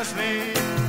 Dios me.